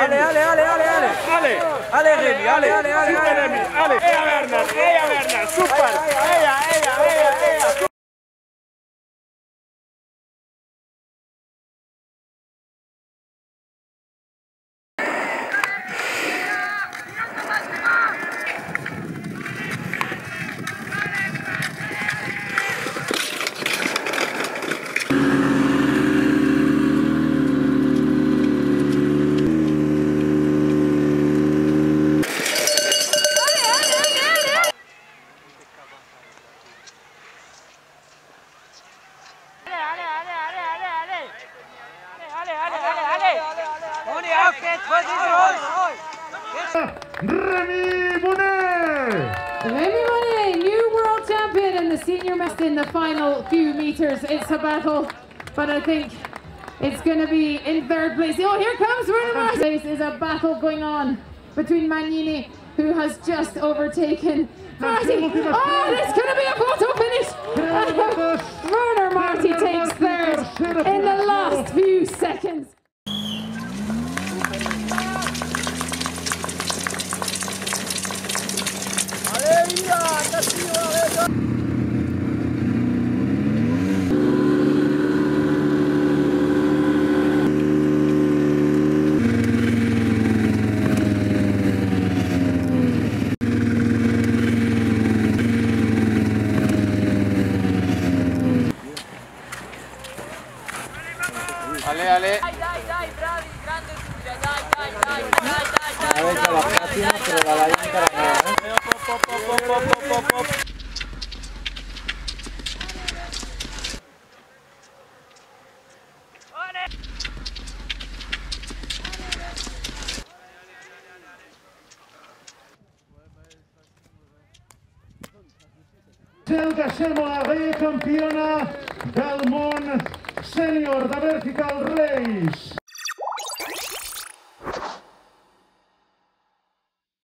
Ale, ale, ale, ale, ale, ale, ale, ale, ale, ale, ale, ale, ale, Remy Bonnet, Remy Bonnet, new world champion and the senior must in the final few meters. It's a battle, but I think it's going to be in third place. Oh, here comes Remy This is a battle going on between Magnini, who has just overtaken Marty. Oh, it's going to be a photo finish! Werner Marty takes third in the last few seconds. Ale, ale. Dai, dai, dai, bravi, grande Giulia, dai, dai, dai, dai, dai, dai, dai, dai, dai, dai, dai, dai, dai, dai, dai, up, up. deixem la campiona del món sènior de Vertical Race.